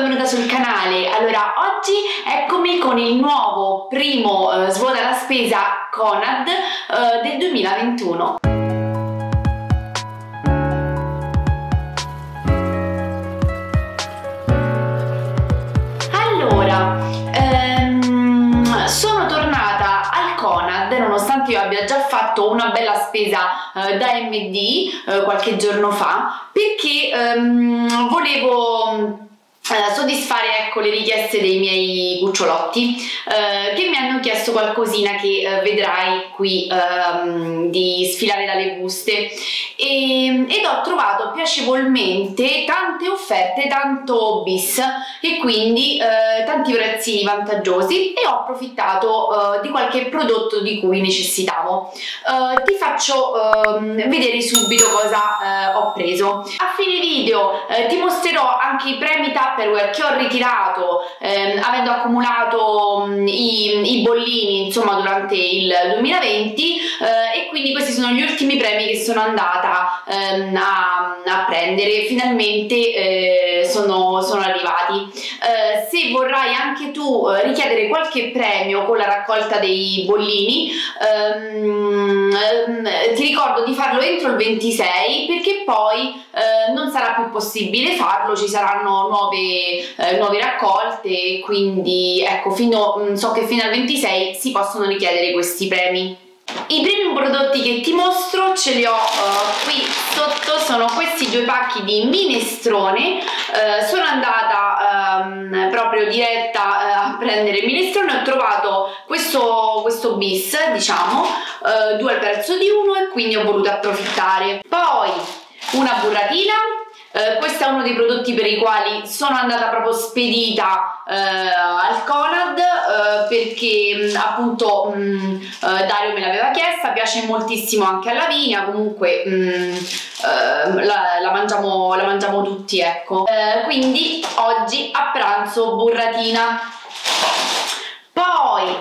benvenuta sul canale. Allora, oggi eccomi con il nuovo primo eh, svuota la spesa Conad eh, del 2021. Allora, ehm, sono tornata al Conad nonostante io abbia già fatto una bella spesa eh, da MD eh, qualche giorno fa perché ehm, volevo soddisfare ecco, le richieste dei miei cucciolotti eh, che mi hanno chiesto qualcosina che eh, vedrai qui ehm, di sfilare dalle buste e, ed ho trovato piacevolmente tante offerte, tanto bis e quindi eh, tanti prezzi vantaggiosi e ho approfittato eh, di qualche prodotto di cui necessitavo. ti faccio ehm, vedere subito cosa ho preso. A fine video ti mostrerò anche i premi Tupperware che ho ritirato ehm, avendo accumulato mh, i, i, bollini insomma durante il 2020 eh, e quindi questi sono gli ultimi premi che sono andata ehm, a, a, prendere. Finalmente eh, sono, sono, arrivati. Eh, se vorrai anche tu eh, richiedere qualche premio con la raccolta dei bollini ehm, ehm ti ricordo di farlo entro il 26 perché poi eh, non sarà più possibile farlo ci saranno nuove eh, nuove raccolte quindi ecco fino, mm, so che fino al 26 si possono richiedere questi premi i primi prodotti che ti mostro ce li ho uh, qui sotto, sono questi due pacchi di minestrone, uh, sono andata um, proprio diretta uh, a prendere minestrone, ho trovato questo, questo bis, diciamo, due al prezzo di uno e quindi ho voluto approfittare. Poi una burratina eh, questo è uno dei prodotti per i quali sono andata proprio spedita eh, al Conad eh, perché mh, appunto mh, eh, Dario me l'aveva chiesta, piace moltissimo anche a Lavinia, comunque mh, eh, la, la, mangiamo, la, mangiamo, tutti ecco. quindi oggi a pranzo burratina. Poi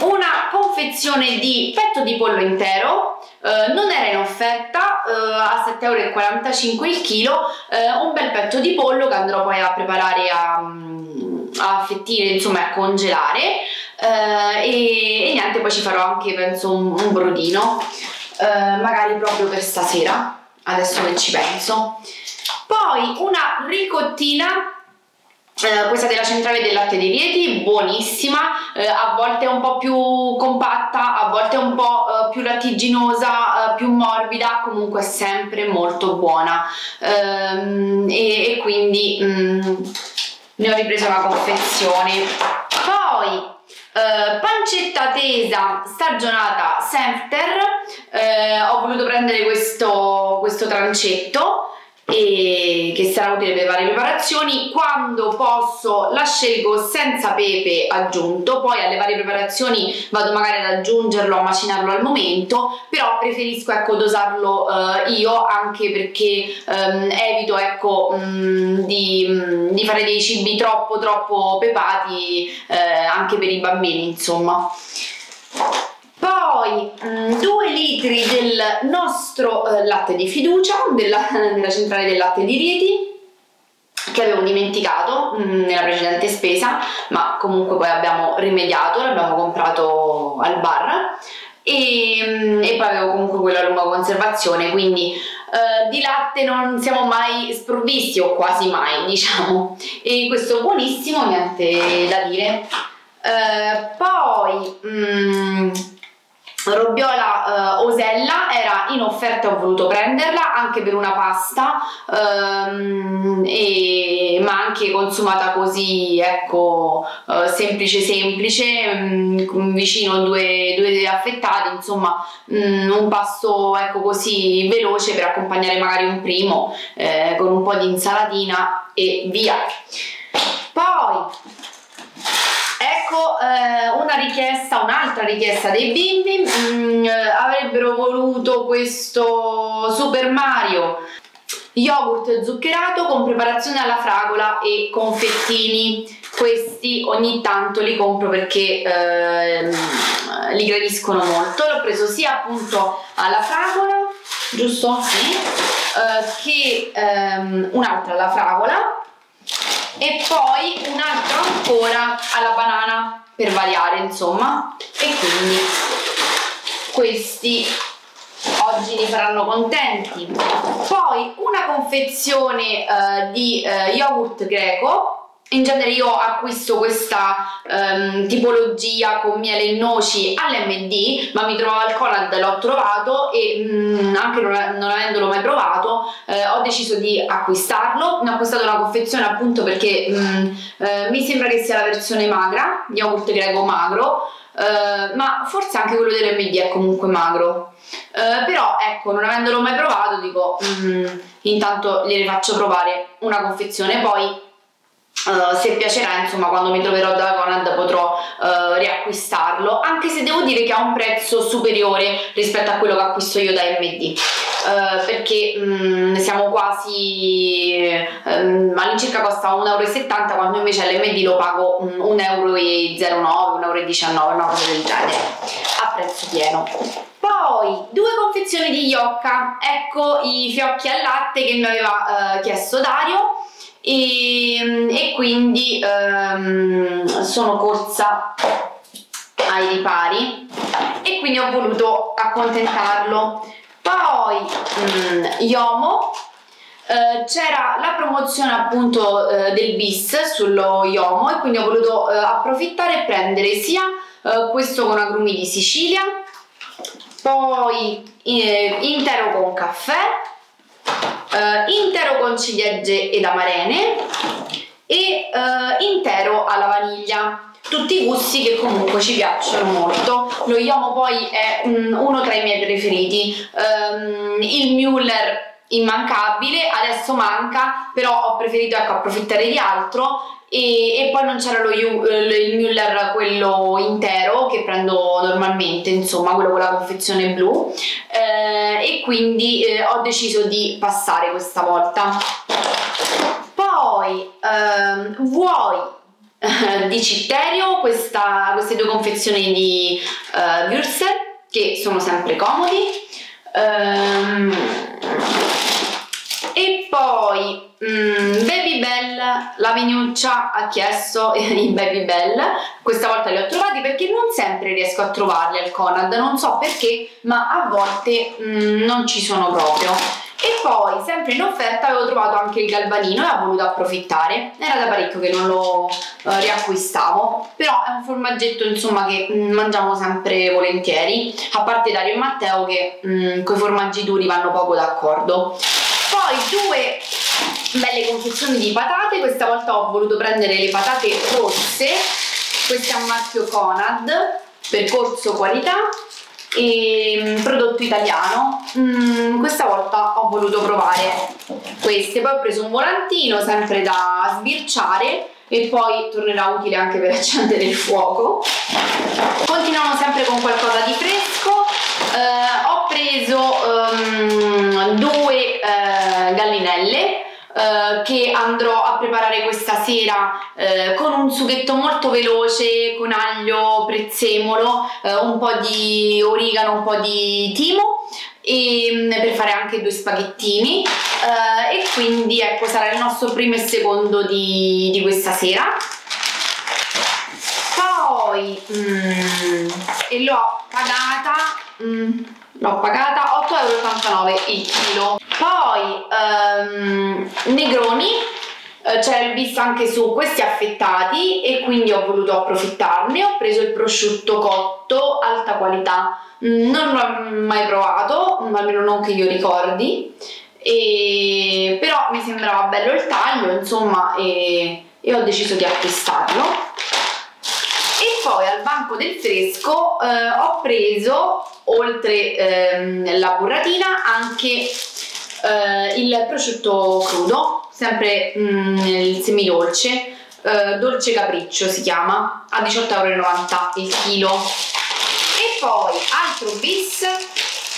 una confezione di petto di pollo intero, non era in offerta, uh, a 7,45 euro il chilo uh, un bel petto di pollo che andrò poi a preparare a, mm, a fettine insomma a congelare. Uh, e, e, niente poi ci farò anche penso un, un brodino magari proprio per stasera adesso che ci penso. Poi una ricottina eh, questa della centrale del latte dei lieti, buonissima, eh, a volte è un po' più compatta, a volte è un po' eh, più lattiginosa, eh, più morbida, comunque sempre molto buona ehm, e, e, quindi mm, ne ho ripreso una confezione. Poi Uh, pancetta tesa stagionata Sempter uh, ho voluto prendere questo, questo trancetto e che sarà utile per varie preparazioni. Quando posso la scelgo senza pepe aggiunto. Poi alle varie preparazioni vado magari ad aggiungerlo a macinarlo al momento però preferisco ecco dosarlo uh, io anche perché um, evito ecco um, di, um, di, fare dei cibi troppo troppo pepati uh, anche per i bambini insomma poi 2 mm, litri del nostro eh, latte di fiducia della, della, centrale del latte di Rieti che avevo dimenticato mh, mm, nella precedente spesa ma comunque poi abbiamo rimediato l'abbiamo comprato al bar. E, mm, e, poi avevo comunque quella lunga conservazione quindi eh, di latte non siamo mai sprovvisti o quasi mai diciamo. E questo buonissimo niente da dire. Eh, poi mh, Robbiola uh, Osella era in offerta ho voluto prenderla anche per una pasta um, e, ma anche consumata così ecco uh, semplice semplice um, vicino due, due affettati insomma um, un pasto ecco così veloce per accompagnare magari un primo eh, con un po' di insalatina e via. Poi ecco eh, una richiesta, un'altra richiesta dei bimbi, mm, avrebbero voluto questo Super Mario. Yogurt zuccherato con preparazione alla fragola e confettini. Questi ogni tanto li compro perché eh, li gradiscono molto. L'ho preso sia appunto alla fragola giusto? Sì. Eh, che ehm, un'altra alla fragola e poi un altro ancora alla banana per variare insomma. E quindi questi oggi li faranno contenti. Poi una confezione uh, di uh, yogurt greco in genere io acquisto questa um, tipologia con miele e noci all'MD ma mi trovavo al Conad, l'ho trovato e um, anche non, non, avendolo mai provato eh, ho deciso di acquistarlo. Ne ho acquistato una confezione appunto perché um, eh, mi sembra che sia la versione magra yogurt greco magro eh, ma forse anche quello dell'MD è comunque magro. Eh, però ecco non avendolo mai provato dico mm, intanto gliene faccio provare una confezione. Poi Se piacerà insomma quando mi troverò da Conad potrò uh, riacquistarlo anche se devo dire che ha un prezzo superiore rispetto a quello che acquisto io da MD uh, perché um, siamo quasi um, all'incirca costa 1,70 euro quando invece all'MD lo pago um, 1,09 euro 1,19 una cosa del genere a prezzo pieno. Poi due confezioni di Iocca ecco i fiocchi al latte che mi aveva chiesto Dario e, e quindi um, sono corsa ai ripari e quindi ho voluto accontentarlo. Poi um, Yomo Uh, c'era la promozione appunto uh, del bis sullo Yomo e quindi ho voluto uh, approfittare e prendere sia questo con agrumi di Sicilia poi intero con caffè uh, con ciliegie ed amarene e uh, intero alla vaniglia. Tutti i gusti che comunque ci piacciono molto. Lo Yomo poi è un, uno tra i miei preferiti. Um, il Müller immancabile adesso manca però ho preferito ecco, approfittare di altro e, e poi non c'era lo, il Müller quello intero che prendo normalmente insomma quello con la confezione blu. Eh, e quindi eh, ho deciso di passare questa volta. Poi ehm, vuoi eh, di Citterio questa, queste due confezioni di uh, Würstel che sono sempre comodi. Um, e poi Baby Bell, la Vignuccia ha chiesto i Baby Bell, questa volta li ho trovati perché non sempre riesco a trovarli al Conad, non so perché, ma a volte mm, non ci sono proprio. E poi, sempre in offerta, avevo trovato anche il galvanino e ho voluto approfittare. Era da parecchio che non lo eh, riacquistavo, però è un formaggetto insomma che mm, mangiamo sempre volentieri, a parte Dario e Matteo che mm, con i formaggi duri vanno poco d'accordo poi due belle confezioni di patate. Questa volta ho voluto prendere le patate rosse. Queste a marchio Conad percorso qualità e mm, prodotto italiano. Mm, questa volta ho voluto provare queste. Poi ho preso un volantino sempre da sbirciare e poi tornerà utile anche per accendere il fuoco. Continuiamo sempre con qualcosa di fresco. Eh, ho preso um, due uh, gallinelle Uh, che andrò a preparare questa sera uh, con un sughetto molto veloce con aglio, prezzemolo, uh, un po' di origano, un po' di timo e, um, per fare anche due spaghettini. E quindi ecco sarà il nostro primo e secondo di, di questa sera. Poi mm, e l'ho pagata mm, l'ho pagata 8,89 euro il chilo. Poi um, Negroni eh, c'era il bis anche su questi affettati e quindi ho voluto approfittarne. Ho preso il prosciutto cotto alta qualità. Non l'ho mai provato almeno non che io ricordi. E... però mi sembrava bello il taglio insomma e, e ho deciso di acquistarlo poi al banco del fresco eh, ho preso oltre ehm, la burratina anche eh, il prosciutto crudo sempre mm, il semidolce eh, dolce capriccio si chiama a 18,90 euro il chilo. E poi altro bis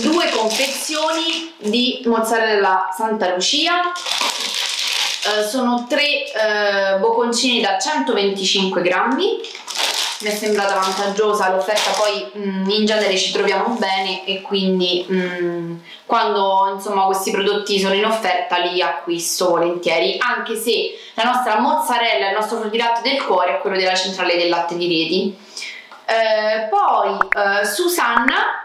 due confezioni di mozzarella Santa Lucia Uh, sono tre uh, bocconcini da 125 grammi mi è sembrata vantaggiosa l'offerta poi mh, mm, in genere ci troviamo bene e quindi mh, mm, quando insomma questi prodotti sono in offerta li acquisto volentieri. Anche se la nostra mozzarella il nostro frullato del cuore è quello della centrale del latte di Rieti eh, poi eh, Susanna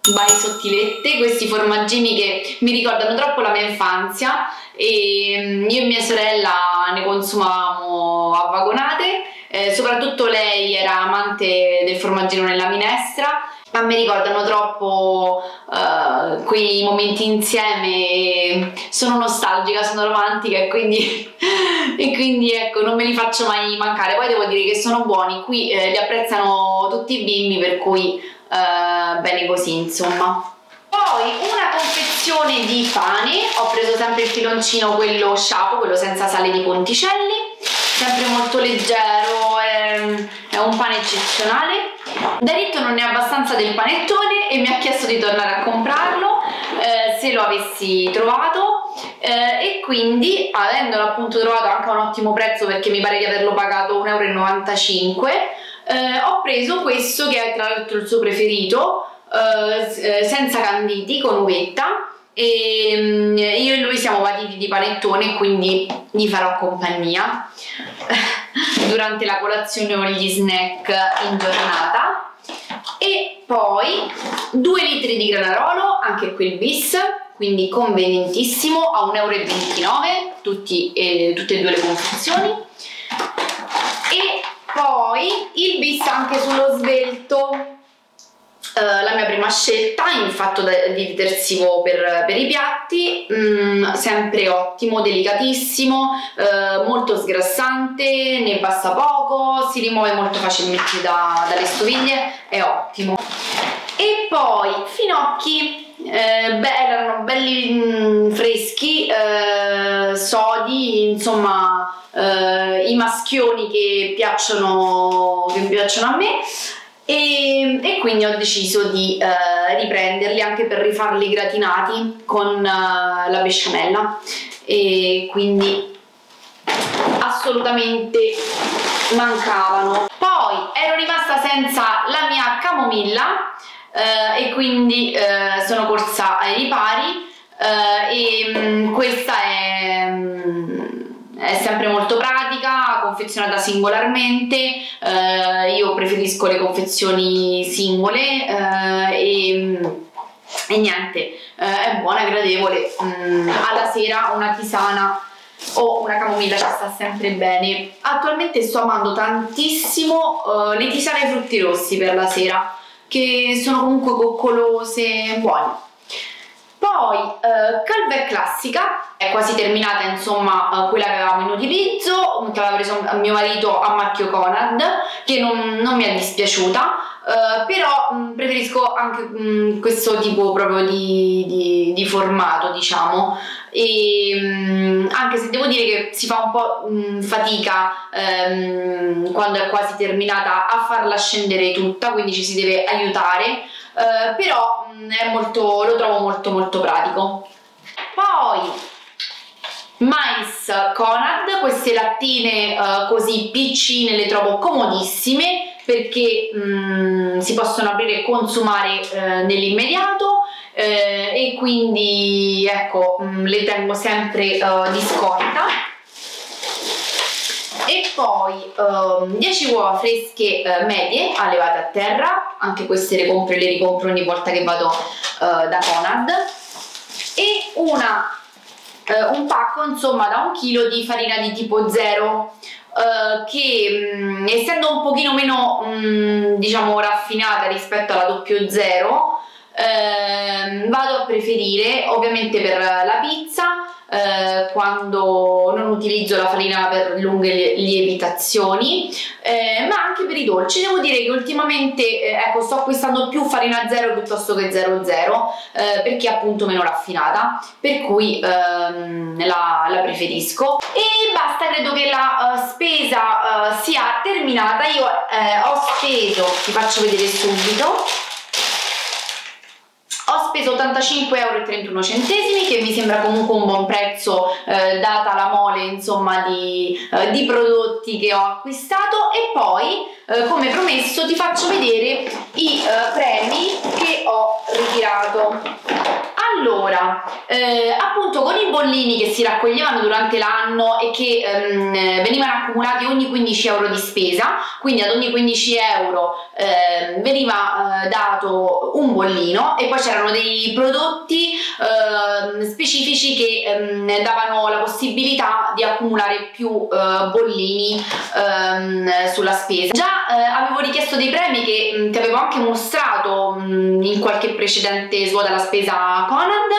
by Sottilette, questi formaggini che mi ricordano troppo la mia infanzia e mm, io e mia sorella ne consumavamo a vagonate, eh, soprattutto lei era amante del formaggino nella minestra a me ricordano troppo uh, quei momenti insieme sono nostalgica, sono romantica e quindi, e quindi ecco non me li faccio mai mancare. Poi devo dire che sono buoni qui eh, li apprezzano tutti i bimbi per cui uh, bene così insomma. Poi una confezione di pane ho preso sempre il filoncino quello sciapo quello senza sale di ponticelli sempre molto leggero è, è un pane eccezionale. Daritto non ha abbastanza del panettone e mi ha chiesto di tornare a comprarlo eh, se lo avessi trovato. Eh, e quindi avendolo appunto trovato anche a un ottimo prezzo perché mi pare di averlo pagato 1,95 euro eh, ho preso questo che è tra l'altro il suo preferito eh, senza canditi con uvetta. E mm, io e lui siamo patiti di panettone quindi gli farò compagnia durante la colazione o gli snack in giornata. E poi 2 litri di granarolo anche qui il bis quindi convenientissimo a 1,29 euro tutti, eh, tutte e due le confezioni. E poi il bis anche sullo svelto mia prima scelta in fatto di detersivo per, per, i piatti, mm, sempre ottimo, delicatissimo, uh, molto sgrassante, ne basta poco, si rimuove molto facilmente da, dalle stoviglie, è ottimo. E poi finocchi, eh, beh, erano belli mh, mm, freschi, eh, sodi, insomma eh, i maschioni che piacciono, che piacciono a me e, e, quindi ho deciso di eh, riprenderli anche per rifarli gratinati con eh, la besciamella. E quindi assolutamente mancavano. Poi ero rimasta senza la mia camomilla eh, e quindi eh, sono corsa ai ripari eh, e mh, mm, questa è mh, mm, è sempre molto pratica, confezionata singolarmente, eh, io preferisco le confezioni singole eh, e, e, niente, eh, è buona, gradevole, mm, alla sera una tisana o una camomilla ci sta sempre bene. Attualmente sto amando tantissimo eh, le tisane frutti rossi per la sera, che sono comunque coccolose, buone. Poi eh, Calver Classica, è quasi terminata insomma eh, quella che avevamo in utilizzo, che aveva preso mio marito a marchio Conad, che non, non mi è dispiaciuta, eh, però mh, preferisco anche mh, questo tipo proprio di, di, di formato diciamo. E mh, anche se devo dire che si fa un po' fatica ehm, quando è quasi terminata a farla scendere tutta quindi ci si deve aiutare eh, però è molto, lo trovo molto molto pratico. Poi mais Conad queste lattine eh, così piccine le trovo comodissime perché mh, si possono aprire e consumare eh, nell'immediato eh, e quindi ecco mh, le tengo sempre uh, di scorta poi ehm, 10 uova fresche uh, medie allevate a terra. Anche queste le compro e le ricompro ogni volta che vado uh, da Conad. E una, uh, un pacco insomma da un chilo di farina di tipo 0 che mh, mm, essendo un pochino meno mh, mm, diciamo raffinata rispetto alla 00 eh, vado a preferire ovviamente per la pizza eh, quando non utilizzo la farina per lunghe lievitazioni eh, ma anche per i dolci. Devo dire che ultimamente eh, ecco sto acquistando più farina zero piuttosto che 00 eh, perché è appunto meno raffinata per cui ehm, la, la, preferisco. E basta credo che la uh, spesa uh, sia terminata. Io ho speso vi faccio vedere subito ho speso 85,31 euro che mi sembra comunque un buon prezzo eh, data la mole insomma di, eh, di, prodotti che ho acquistato. E poi eh, come promesso ti faccio vedere i eh, premi che ho ritirato allora, eh, appunto con i bollini che si raccoglievano durante l'anno e che ehm, venivano accumulati ogni 15 euro di spesa, quindi ad ogni 15 euro eh, veniva eh, dato un bollino e poi c'erano dei prodotti eh, specifici che ehm, davano la possibilità di accumulare più eh, bollini ehm, sulla spesa. Già eh, avevo richiesto dei premi che mh, ti avevo anche mostrato mh, in qualche precedente svuota la spesa Conad,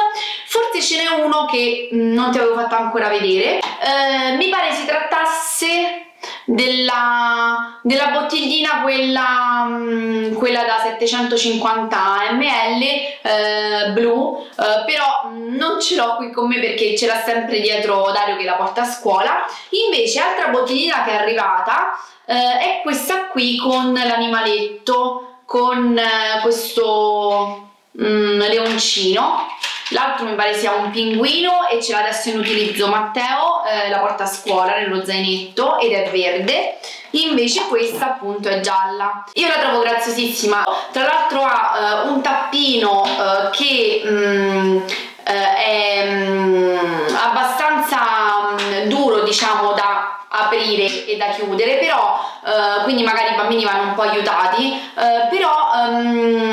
forse ce n'è uno che mh, non ti avevo fatto ancora vedere, eh, mi pare si trattasse della, della bottiglina quella, mh, quella, da 750 ml eh, blu. Eh, però non ce l'ho qui con me perché ce l'ha sempre dietro Dario che la porta a scuola. Invece altra bottiglina che è arrivata eh, è questa qui con l'animaletto con eh, questo mm, leoncino. L'altro mi pare sia un pinguino e ce l'ha adesso in utilizzo Matteo eh, la porta a scuola nello zainetto ed è verde. Invece questa appunto è gialla. Io la trovo graziosissima. Tra l'altro ha uh, un tappino uh, che mm, uh, è um, abbastanza um, duro diciamo da aprire e da chiudere però eh, quindi magari i bambini vanno un po' aiutati. Eh, però um,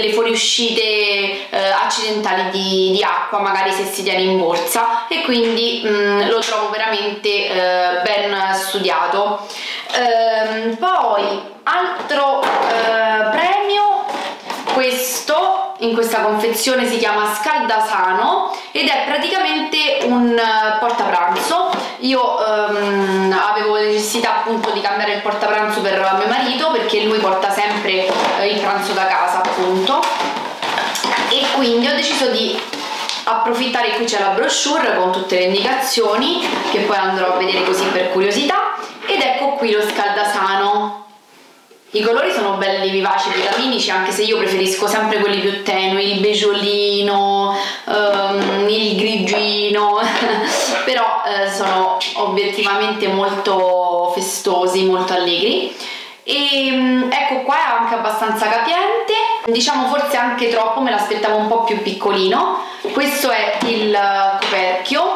delle fuoriuscite eh, accidentali di, di, acqua magari se si tiene in borsa. E quindi um, lo trovo veramente eh, ben studiato. Ehm, poi altro eh, premio questo in questa confezione si chiama Scaldasano ed è praticamente un eh, portapranzo. Io um, avevo necessità appunto di cambiare il portapranzo per mio marito perché lui porta sempre eh, il pranzo da casa appunto. E quindi ho deciso di approfittare qui c'è la brochure con tutte le indicazioni che poi andrò a vedere così per curiosità. Ed ecco qui lo scaldasano i colori sono belli vivaci, vitaminici, anche se io preferisco sempre quelli più tenui, il beggiolino, um, il grigino, però eh, sono obiettivamente molto festosi, molto allegri. E mm, ecco qua è anche abbastanza capiente, diciamo forse anche troppo, me l'aspettavo un po' più piccolino. Questo è il coperchio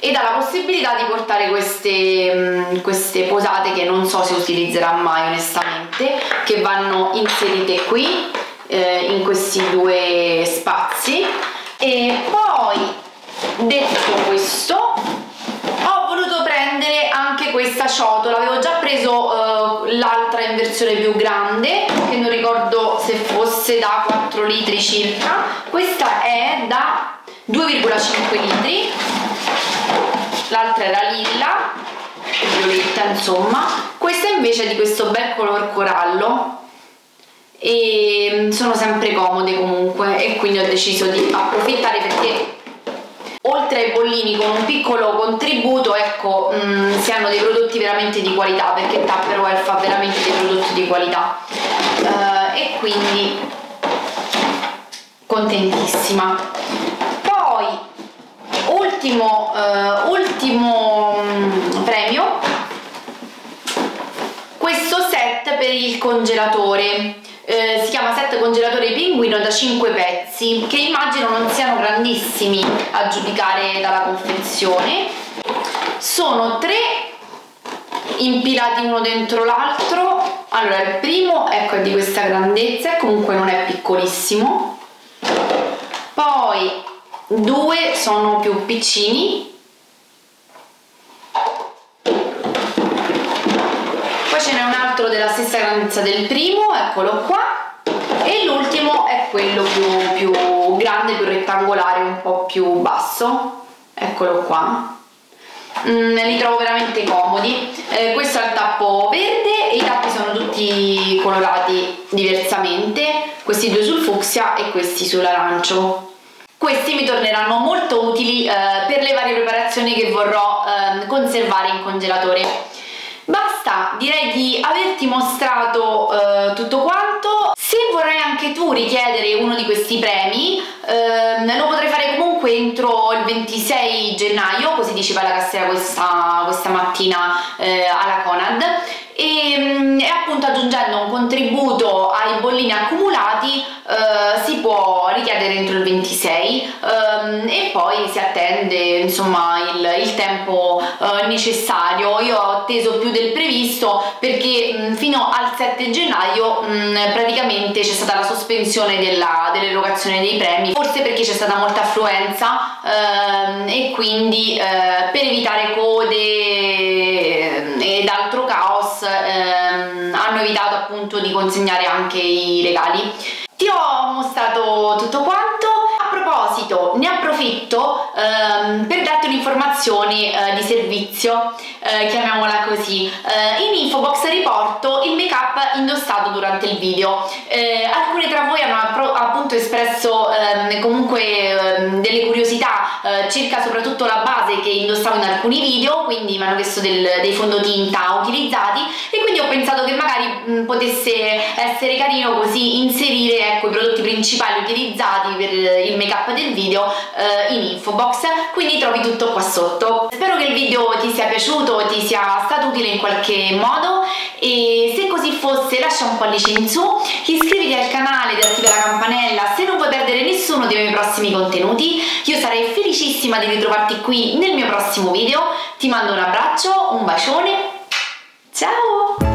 ed ha la possibilità di portare queste, mm, queste posate che non so se utilizzerà mai onestamente che vanno inserite qui eh, in questi due spazi. E poi detto questo ho voluto prendere anche questa ciotola. Avevo già preso eh, l'altra in versione più grande che non ricordo se fosse da 4 litri circa. Questa è da 2,5 litri l'altra era lilla violetta insomma. Questa invece è di questo bel color corallo. E mm, sono sempre comode comunque e quindi ho deciso di approfittare perché oltre ai bollini con un piccolo contributo ecco mh, mm, si hanno dei prodotti veramente di qualità perché Tupperware fa veramente dei prodotti di qualità. Uh, e quindi contentissima. Poi ultimo, uh, ultimo um, premio. Questo set per il congelatore. Eh, si chiama set congelatore pinguino da 5 pezzi che immagino non siano grandissimi a giudicare dalla confezione. Sono tre impilati uno dentro l'altro. Allora il primo ecco è di questa grandezza e comunque non è piccolissimo. Poi due sono più piccini poi ce n'è un altro della grandezza del primo eccolo qua e l'ultimo è quello più, più grande, più rettangolare, un po' più basso eccolo qua. Mm, li trovo veramente comodi. Eh, questo è il tappo verde e i tappi sono tutti colorati diversamente questi due sul fucsia e questi sull'arancio. Questi mi torneranno molto utili eh, per le varie preparazioni che vorrò eh, conservare in congelatore. Basta, direi di averti mostrato eh, tutto quanto. Se vorrai anche tu richiedere uno di questi premi eh, lo potrai fare comunque entro il 26 gennaio così diceva la cassiera questa, questa mattina eh, alla Conad e, mm, e, appunto aggiungendo un contributo ai bollini accumulati eh, si può richiedere entro il 26 ehm, e poi si attende insomma il, il tempo eh, necessario io ho atteso più del previsto perché mh, mm, fino al 7 gennaio mh, mm, praticamente c'è stata la sospensione dell'erogazione dei premi forse perché c'è stata molta affluenza ehm, e quindi eh, per evitare code ed altro caos ehm, hanno evitato appunto di consegnare anche i regali. Ti ho mostrato tutto quanto, proposito ne approfitto ehm, per darti un'informazione eh, di servizio, eh, chiamiamola così. Eh, in info box riporto il make up indossato durante il video. Eh, alcuni tra voi hanno appunto espresso ehm, comunque ehm, delle curiosità eh, circa soprattutto la base che indossavo in alcuni video, quindi mi hanno chiesto del, dei fondotinta utilizzati e quindi magari mh, potesse essere carino così inserire ecco, i prodotti principali utilizzati per il make up del video eh, in info box, quindi trovi tutto qua sotto. Spero che il video ti sia piaciuto, ti sia stato utile in qualche modo. E se così fosse lascia un pollice in su, iscriviti al canale ed attiva la campanella. Se non vuoi perdere nessuno dei miei prossimi contenuti, io sarei felicissima di ritrovarti qui nel mio prossimo video, ti mando un abbraccio, un bacione, ciao!